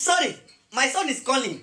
Sorry, my son is calling.